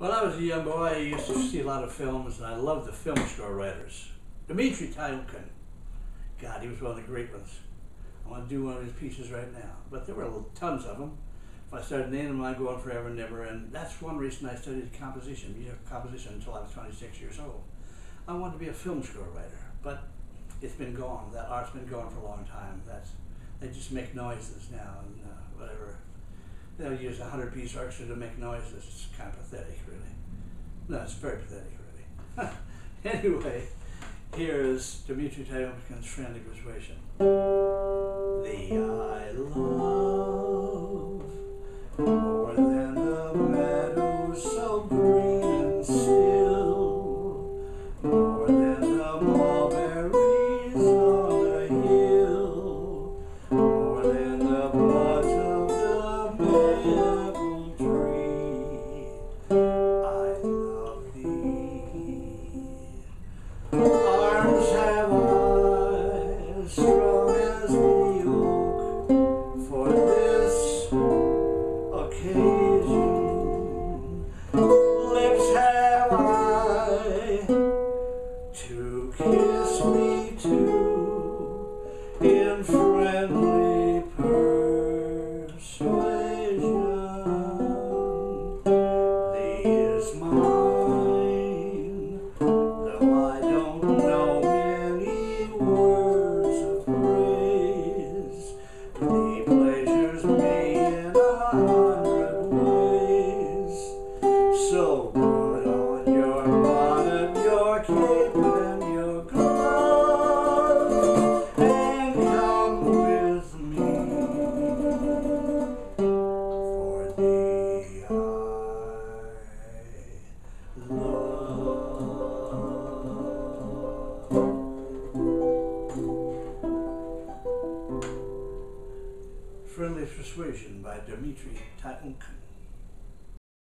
When I was a young boy, I used to see a lot of films, and I loved the film score writers. Dimitri Tiomkin. God, he was one of the great ones. I want to do one of his pieces right now. But there were tons of them. If I started naming them, I'd go on forever and never. And that's one reason I studied composition, music composition, until I was 26 years old. I wanted to be a film score writer, but it's been gone. That art's been gone for a long time. That's they just make noises now and uh, whatever. They'll use a hundred piece orchestra to make noises. It's kind of pathetic, really. No, it's very pathetic, really. anyway, here is Dimitri Tiomkin's Friendly Persuasion. The I love kiss me too in friendly persuasion. Thee is mine, though I don't know many words of praise. Thee pleasures me in a hundred ways. So Persuasion by Dimitri Tiomkin.